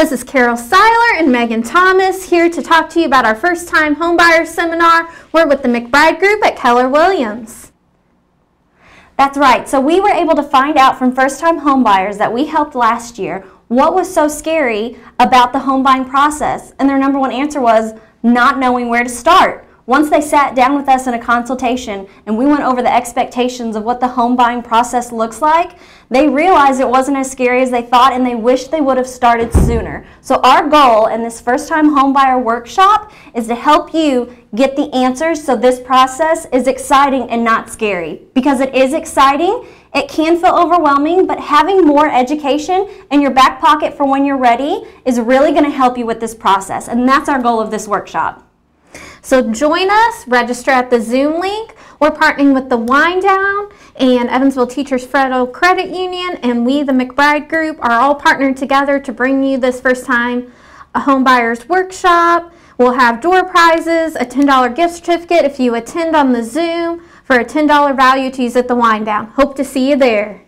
This is Carol Seiler and Megan Thomas here to talk to you about our first time homebuyer seminar. We're with the McBride Group at Keller Williams. That's right. So we were able to find out from first time homebuyers that we helped last year what was so scary about the home buying process. And their number one answer was not knowing where to start. Once they sat down with us in a consultation and we went over the expectations of what the home buying process looks like, they realized it wasn't as scary as they thought and they wished they would have started sooner. So our goal in this first time homebuyer workshop is to help you get the answers so this process is exciting and not scary. Because it is exciting, it can feel overwhelming, but having more education in your back pocket for when you're ready is really going to help you with this process. And that's our goal of this workshop. So join us, register at the Zoom link. We're partnering with the Wind Down and Evansville Teachers Federal Credit Union and we, the McBride Group, are all partnered together to bring you this first time a home buyer's workshop. We'll have door prizes, a $10 gift certificate if you attend on the Zoom for a $10 value to use at the Wind Down. Hope to see you there.